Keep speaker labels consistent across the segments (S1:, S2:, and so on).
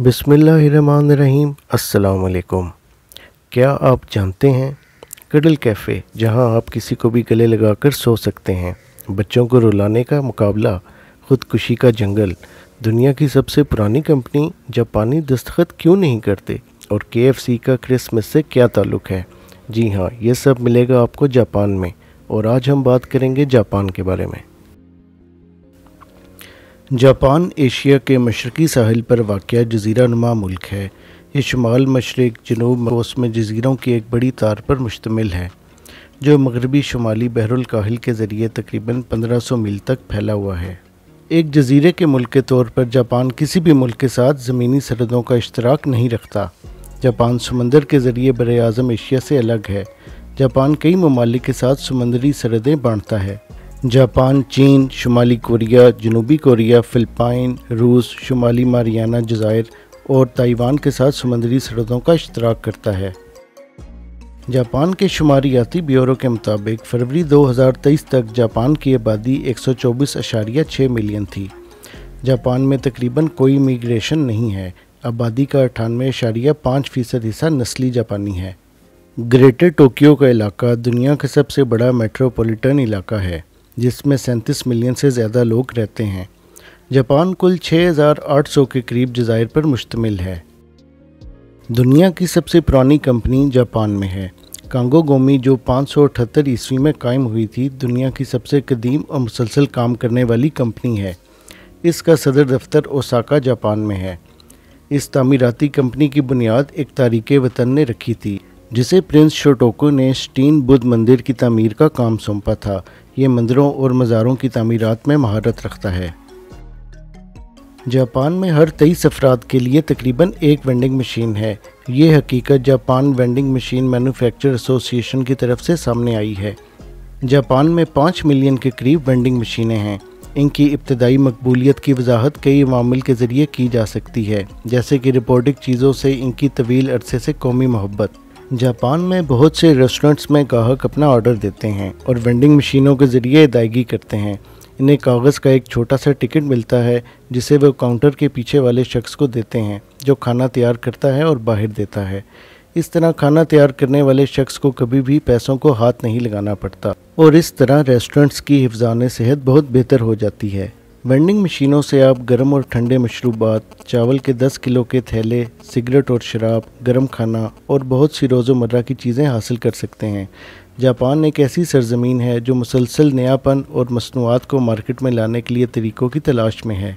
S1: बिसमीम अस्सलाम क्या आप जानते हैं कडल कैफ़े जहाँ आप किसी को भी गले लगाकर सो सकते हैं, बच्चों को रुलाने का मुकाबला, ख़ुदकुशी का जंगल, दुनिया की सबसे पुरानी कंपनी, जापानी दस्तखत क्यों नहीं करते, और के का क्रिसमस से क्या ताल्लुक़ है? जी हाँ ये सब मिलेगा आपको जापान में, और आज हम बात करेंगे जापान के बारे में। जापान, एशिया के मशरक़ी साहिल पर वाक़ जजीरा नुमा मुल्क है। ये शुमाल मशरक़ जनूब मौसम जजीरों की एक बड़ी तार पर मुश्तमिल है, जो मगरबी शुमाली बहरकाहिल के ज़रिए तकरीबन 1500 मील तक फैला हुआ है। एक जजीरे के मुल्क के तौर पर जापान किसी भी मुल्क के साथ ज़मीनी सरहदों का इश्तराक नहीं रखता। जापान समंदर के ज़रिए बर अज़म एशिया से अलग है। जापान कई ममालिक के साथ समंदरी सरहदें बांटता है। जापान, चीन, शुमाली कोरिया, जनूबी कोरिया, फ़िलिपाइन, रूस, शुमाली, मारियाना, जज़ायर और ताइवान के साथ समुद्री सरहदों का इश्तराक करता है। जापान के शुमारियाती ब्यूरो के मुताबिक फरवरी 2023 तक जापान की आबादी एक सौ मिलियन थी। जापान में तकरीबन कोई इमिग्रेशन नहीं है। आबादी का अठानवे अशारिया पाँच फ़ीसद हिस्सा नस्ली जापानी है। ग्रेटर टोक्यो का इलाका दुनिया का सबसे बड़ा मेट्रोपॉलिटन इलाका है। जिसमें सैंतीस मिलियन से ज़्यादा लोग रहते हैं। जापान कुल 6,800 के करीब जजायर पर मुश्तमिल है। दुनिया की सबसे पुरानी कंपनी जापान में है। कांगो गोमी जो पाँच सौ अठहत्तर ईस्वी में कायम हुई थी दुनिया की सबसे कदीम और मुसलसल काम करने वाली कंपनी है। इसका सदर दफ्तर ओसाका जापान में है। इस तमीराती कंपनी की बुनियाद एक तारीख वतन ने रखी थी जिसे प्रिंस शोटोको ने स्टीन बुद्ध मंदिर की तमीर का काम सौंपा था। ये मंदिरों और मज़ारों की तमीरत में महारत रखता है। जापान में हर तेईस अफराद के लिए तकरीबन एक वेंडिंग मशीन है। ये हकीकत Japan vending machine manufacture association की तरफ़ से सामने आई है। जापान में पाँच मिलियन के करीब वेंडिंग मशीनें हैं। इनकी इब्तदाई मकबूलियत की वजाहत कई मामल के ज़रिए की जा सकती है, जैसे कि रिपोर्टिक चीज़ों से इनकी तवील अरसे से कौमी मोहब्बत। जापान में बहुत से रेस्टोरेंट्स में ग्राहक अपना ऑर्डर देते हैं और वेंडिंग मशीनों के ज़रिए अदायगी करते हैं। इन्हें कागज़ का एक छोटा सा टिकट मिलता है, जिसे वो काउंटर के पीछे वाले शख्स को देते हैं, जो खाना तैयार करता है और बाहर देता है। इस तरह खाना तैयार करने वाले शख्स को कभी भी पैसों को हाथ नहीं लगाना पड़ता। और इस तरह रेस्टोरेंट्स की हिफान सेहत बहुत बेहतर हो जाती है। वेंडिंग मशीनों से आप गर्म और ठंडे मशरूबात, चावल के 10 किलो के थैले, सिगरेट और शराब, गर्म खाना और बहुत सी रोज़मर्रा की चीज़ें हासिल कर सकते हैं। जापान एक ऐसी सरजमीन है जो मुसलसल नयापन और मसनूआत को मार्केट में लाने के लिए तरीक़ों की तलाश में है।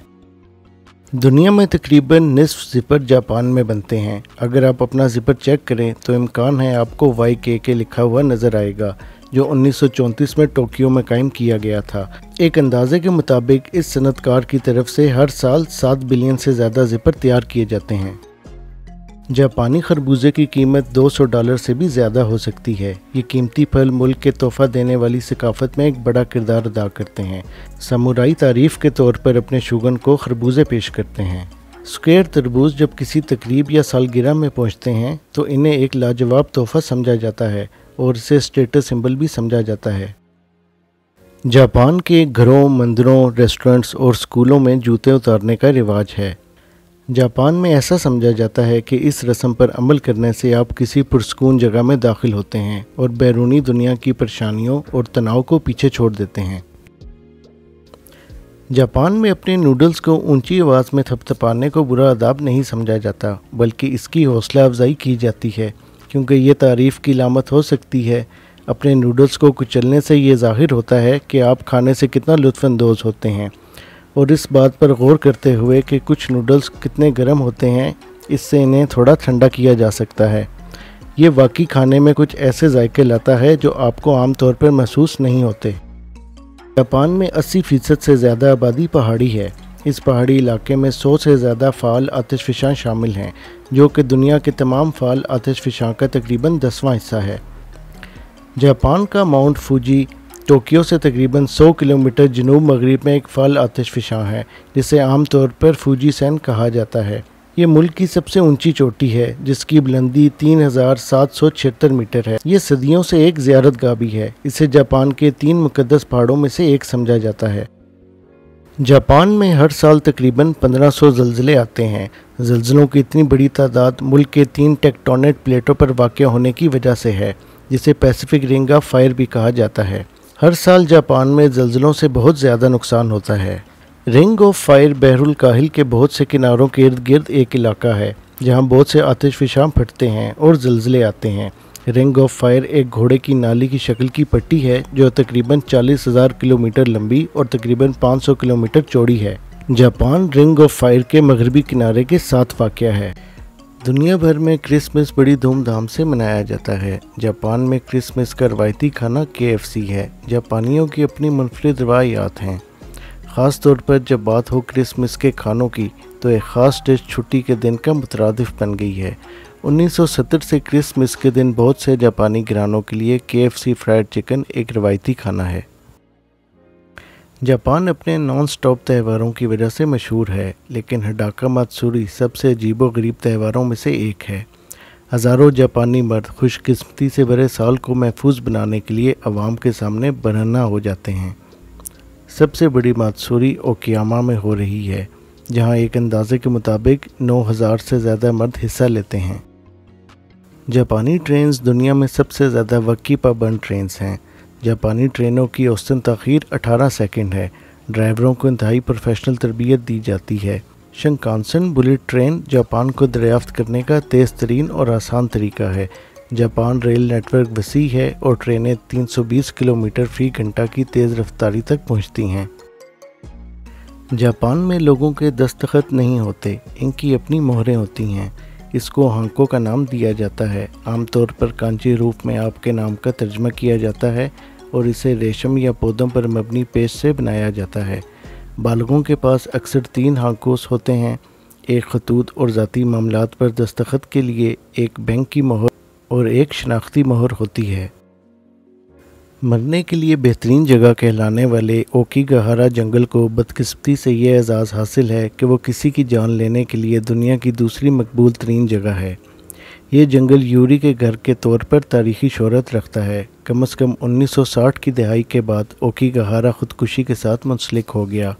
S1: दुनिया में तकरीबन निसफ ज़िपर जापान में बनते हैं। अगर आप अपना ज़िपर चेक करें तो इम्कान है आपको वाई के के लिखा हुआ नज़र आएगा। जो 1934 में टोक्यो में कायम किया गया था। एक अंदाजे के मुताबिक इस सनतकार की तरफ़ से हर साल सात बिलियन से ज़्यादा जिपर तैयार किए जाते हैं। जापानी खरबूजे की कीमत 200 डॉलर से भी ज़्यादा हो सकती है। ये कीमती फल मुल्क के तोहफा देने वाली सकाफत में एक बड़ा किरदार अदा करते हैं। समुराई तारीफ़ के तौर पर अपने शुगन को खरबूजे पेश करते हैं। स्क्वेयर तरबूज जब किसी तकरीब या सालगिरह में पहुँचते हैं तो इन्हें एक लाजवाब तोहफा समझा जाता है। और इसे स्टेटस सिंबल भी समझा जाता है। जापान के घरों, मंदिरों रेस्टोरेंट्स और स्कूलों में जूते उतारने का रिवाज है। जापान में ऐसा समझा जाता है कि इस रस्म पर अमल करने से आप किसी पुरस्कून जगह में दाखिल होते हैं और बैरूनी दुनिया की परेशानियों और तनाव को पीछे छोड़ देते हैं। जापान में अपने नूडल्स को ऊँची आवाज़ में थपथपाने को बुरा अदाब नहीं समझा जाता, बल्कि इसकी हौसला अफजाई की जाती है। क्योंकि ये तारीफ़ की लामत हो सकती है। अपने नूडल्स को कुचलने से ये ज़ाहिर होता है कि आप खाने से कितना लुत्फ़ानंदोज़ होते हैं। और इस बात पर गौर करते हुए कि कुछ नूडल्स कितने गर्म होते हैं, इससे इन्हें थोड़ा ठंडा किया जा सकता है। ये वाकई खाने में कुछ ऐसे जायके लाता है जो आपको आम तौर पर महसूस नहीं होते। जापान में 80 फ़ीसद से ज़्यादा आबादी पहाड़ी है। इस पहाड़ी इलाके में सौ से ज़्यादा फ़ाल आतिशफ़िशां शामिल हैं, जो कि दुनिया के तमाम फ़ाल आतिशफ़िशां का तकरीबन दसवां हिस्सा है। जापान का माउंट फूजी, टोक्यो से तकरीबन 100 किलोमीटर जनूब मगरब में एक फल आतिशफ़िशां है, जिसे आम तौर पर फूजी सैन कहा जाता है। ये मुल्क की सबसे ऊँची चोटी है, जिसकी बुलंदी तीन हज़ार सात सौ छिहत्तर मीटर है। ये सदियों से एक ज्यारत गाह भी है। इसे जापान के तीन मुकदस पहाड़ों में से एक समझा जाता है। जापान में हर साल तकरीबन 1500 जल्जले आते हैं। जल्जलों की इतनी बड़ी तादाद मुल्क के तीन टेक्टोनेट प्लेटों पर वाक़ होने की वजह से है, जिसे पैसिफिक रिंग ऑफ़ फायर भी कहा जाता है। हर साल जापान में जल्जलों से बहुत ज़्यादा नुकसान होता है। रिंग ऑफ़ फायर बहरुल काहिल के बहुत से किनारों के इर्द गिर्द एक इलाका है, जहाँ बहुत से आतिश फिशाम फटते हैं और जल्जले आते हैं। रिंग ऑफ़ फायर एक घोड़े की नाली की शक्ल की पट्टी है, जो तकरीबन चालीस हज़ार किलोमीटर लंबी और तकरीबन 500 किलोमीटर चौड़ी है। जापान रिंग ऑफ़ फायर के मगरबी किनारे के साथ वाक़ है। दुनिया भर में क्रिसमस बड़ी धूमधाम से मनाया जाता है। जापान में क्रिसमस का रवायती खाना के है। जापानियों की अपनी मुनफरद रवायात हैं। ख़ास तौर पर जब बात हो क्रिसमस के खानों की तो एक ख़ास डिश छुट्टी के दिन का मुतरद बन गई है। 1970 से क्रिसमस के दिन बहुत से जापानी घरानों के लिए के फ्राइड चिकन एक रवायती खाना है। जापान अपने नॉन स्टॉप त्योहारों की वजह से मशहूर है, लेकिन हडाका मातसूरी सबसे अजीबो गरीब त्योहारों में से एक है। हज़ारों जापानी मर्द खुशकिस्मती से भरे साल को महफूज बनाने के लिए आवाम के सामने बरहना हो जाते हैं। सबसे बड़ी मातसूरी ओकियामा में हो रही है, जहाँ एक अंदाजे के मुताबिक 9000 से ज़्यादा मर्द हिस्सा लेते हैं। जापानी ट्रेन्स दुनिया में सबसे ज़्यादा वक्की पाबंद ट्रेन्स हैं। जापानी ट्रेनों की औसतन तखीर 18 सेकंड है। ड्राइवरों को इंतहाई प्रोफेशनल तरबियत दी जाती है। शंकानसन बुलेट ट्रेन जापान को दरियाफ्त करने का तेज़ तरीन और आसान तरीका है। जापान रेल नेटवर्क वसी है और ट्रेनें 320 किलोमीटर फ़ी घंटा की तेज़ रफ्तारी तक पहुँचती हैं। जापान में लोगों के दस्तखत नहीं होते, इनकी अपनी मोहरें होती हैं। इसको हांकों का नाम दिया जाता है। आमतौर पर कांची रूप में आपके नाम का तर्जमा किया जाता है और इसे रेशम या पौधों पर मबनी पेस्ट से बनाया जाता है। बालगों के पास अक्सर तीन हांकोस होते हैं, एक खतूत और ज़ाती मामला पर दस्तखत के लिए एक बैंक की मोहर और एक शनाख्ती मोहर होती है। मरने के लिए बेहतरीन जगह कहलाने वाले ओकी गहारा जंगल को बदकिस्मती से यह एजाज़ हासिल है कि वो किसी की जान लेने के लिए दुनिया की दूसरी मकबूल तरीन जगह है। ये जंगल यूरी के घर के तौर पर तारीखी शहरत रखता है। कम अज़ कम 1960 की दहाई के बाद ओकी गहारा ख़ुदकुशी के साथ मुंसलिक हो गया।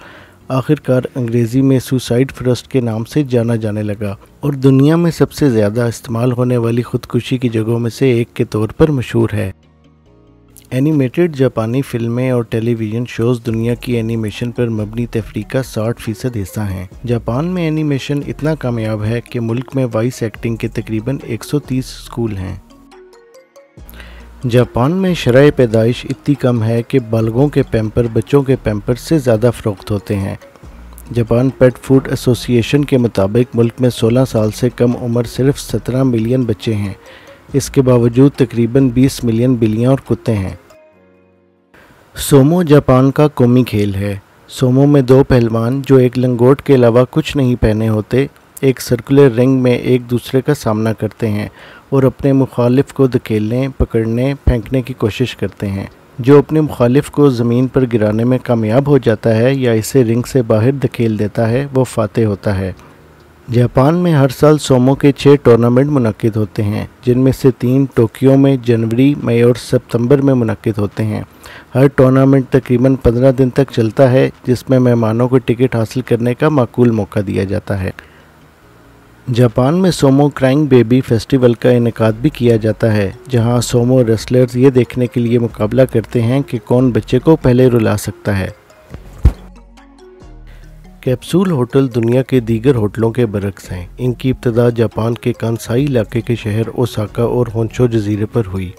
S1: आखिरकार अंग्रेज़ी में सुसाइड फ्रस्ट के नाम से जाना जाने लगा और दुनिया में सबसे ज़्यादा इस्तेमाल होने वाली ख़ुदकुशी की जगहों में से एक के तौर पर मशहूर है। एनिमेटेड जापानी फ़िल्में और टेलीविज़न शोज़ दुनिया की एनिमेशन पर मबनी तफरी का 60 फ़ीसद हिस्सा हैं। जापान में एनिमेशन इतना कामयाब है कि मुल्क में वॉइस एक्टिंग के तकरीबन 130 स्कूल हैं। जापान में शराय पैदाइश इतनी कम है कि बालगों के पैम्पर बच्चों के पैम्पर से ज़्यादा फ़रोख्त होते हैं। जापान पेट फ़ूड एसोसिएशन के मुताबिक मुल्क में 16 साल से कम उम्र सिर्फ़ 17 मिलियन बच्चे हैं। इसके बावजूद तकरीबन 20 मिलियन बिल्लियाँ और कुत्ते हैं। सोमो जापान का कौमी खेल है। सोमो में दो पहलवान जो एक लंगोट के अलावा कुछ नहीं पहने होते, एक सर्कुलर रिंग में एक दूसरे का सामना करते हैं और अपने मुखालिफ को धकेलने, पकड़ने, फेंकने की कोशिश करते हैं। जो अपने मुखालिफ को ज़मीन पर गिराने में कामयाब हो जाता है या इसे रिंग से बाहर धकेल देता है, वो फाते होता है। जापान में हर साल सोमो के छः टूर्नामेंट मुनद होते हैं, जिनमें से तीन टोक्यो में जनवरी, मई और सितंबर में मुनद होते हैं। हर टूर्नामेंट तकरीबन पंद्रह दिन तक चलता है, जिसमें मेहमानों को टिकट हासिल करने का माकूल मौका दिया जाता है। जापान में सोमो क्राइंग बेबी फेस्टिवल का इनका भी किया जाता है, जहाँ सोमो रेसलर्स ये देखने के लिए मुकाबला करते हैं कि कौन बच्चे को पहले रुला सकता है। कैप्सूल होटल दुनिया के दीगर होटलों के बरक्स हैं। इनकी इब्तदा जापान के कांसाई इलाके के शहर ओसाका और होंशो जजीरे पर हुई।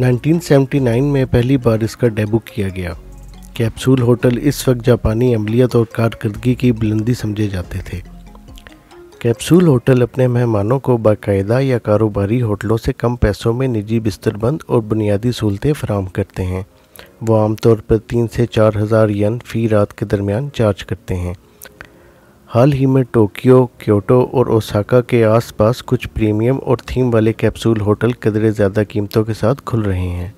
S1: 1979 में पहली बार इसका डेबू किया गया। कैप्सूल होटल इस वक्त जापानी अमलीत और कारकर्दगी की बुलंदी समझे जाते थे। कैप्सूल होटल अपने मेहमानों को बाकायदा या कारोबारी होटलों से कम पैसों में निजी बिस्तरबंद और बुनियादी सहूलतें फराम करते हैं। वो आमतौर पर तीन से चार हज़ार यन फ़ी रात के दरमियान चार्ज करते हैं। हाल ही में टोक्यो, क्योटो और ओसाका के आसपास कुछ प्रीमियम और थीम वाले कैप्सूल होटल कदरे ज़्यादा कीमतों के साथ खुल रहे हैं।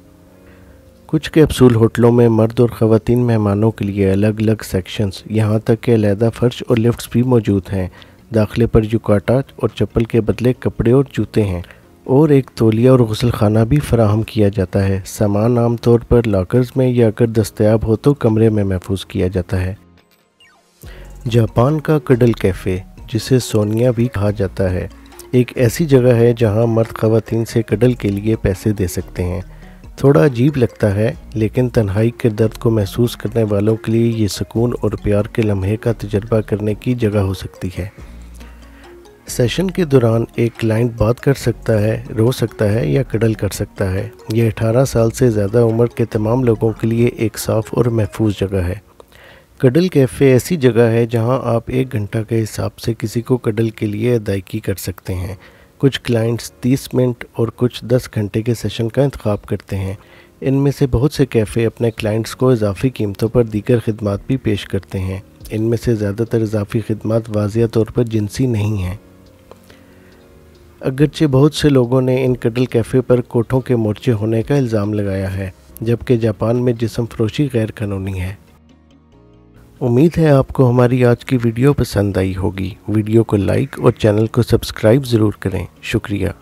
S1: कुछ कैप्सूल होटलों में मर्द और ख़वान मेहमानों के लिए अलग अलग सेक्शंस यहाँ तक कि अलहदा फ़र्श और लिफ्ट्स भी मौजूद हैं। दाखिले पर जुकाटा और चप्पल के बदले कपड़े और जूते हैं। और एक तोलिया और गसल खाना भी फराहम किया जाता है। सामान आमतौर पर लॉकर्स में या अगर दस्तयाब हो तो कमरे में महफूज किया जाता है। जापान का कडल कैफ़े, जिसे सोनिया भी कहा जाता है, एक ऐसी जगह है जहाँ मर्द खवतिन से कडल के लिए पैसे दे सकते हैं। थोड़ा अजीब लगता है, लेकिन तन्हाई के दर्द को महसूस करने वालों के लिए ये सुकून और प्यार के लम्हे का तजर्बा करने की जगह हो सकती है। सेशन के दौरान एक क्लाइंट बात कर सकता है, रो सकता है या कडल कर सकता है। यह 18 साल से ज़्यादा उम्र के तमाम लोगों के लिए एक साफ़ और महफूज जगह है। कडल कैफ़े ऐसी जगह है जहाँ आप एक घंटा के हिसाब से किसी को कडल के लिए अदायगी कर सकते हैं। कुछ क्लाइंट्स 30 मिनट और कुछ 10 घंटे के सेशन का इंतखब करते हैं। इनमें से बहुत से कैफ़े अपने क्लाइंट्स को इजाफी कीमतों पर दीगर खदमात भी पेश करते हैं। इनमें से ज़्यादातर इजाफी खदमात वाजिया तौर पर जिनसी नहीं हैं। अगरचे बहुत से लोगों ने इन कटल कैफ़े पर कोठों के मोर्चे होने का इल्ज़ाम लगाया है, जबकि जापान में जिसम फरोशी गैर कानूनी है। उम्मीद है आपको हमारी आज की वीडियो पसंद आई होगी। वीडियो को लाइक और चैनल को सब्सक्राइब ज़रूर करें। शुक्रिया।